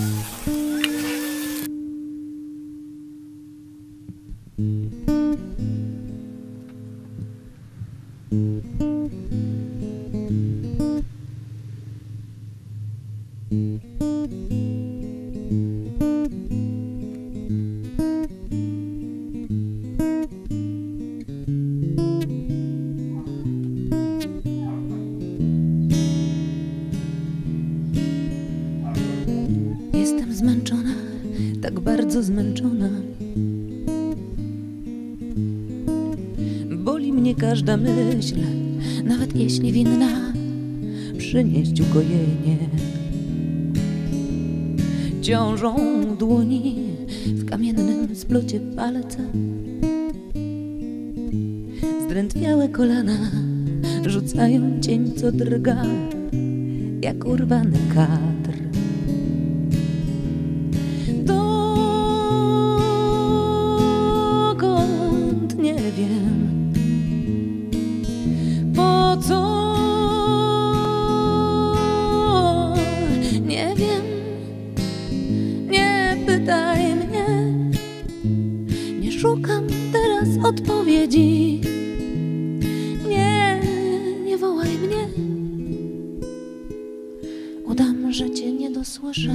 Mm-hmm. Bardzo zmęczona. Boli mnie każda myśl, nawet jeśli winna przynieść ukojenie. Ciążą dłoni w kamiennym splocie palca. Zdrętwiałe kolana rzucają cień, co drga, jak urwany kadr. Szukam teraz odpowiedzi. Nie, nie wołaj mnie. Udam, że cię nie dosłyszę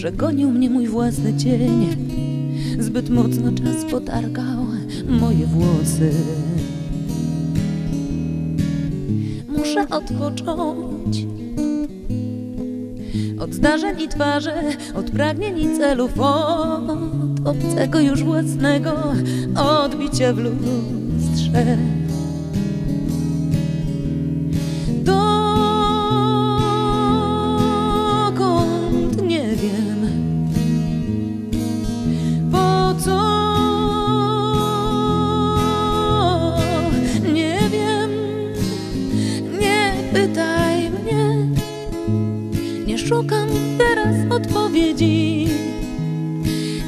Przegonił mnie mój własny cień. Zbyt mocno czas potargał moje włosy. Muszę odpocząć od zdarzeń i twarzy, od pragnień i celów, od obcego już własnego odbicia w lustrze. Szukam teraz odpowiedzi.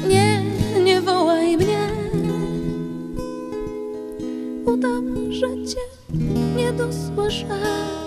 Nie, nie wołaj mnie. Udam, że cię nie dosłyszałem.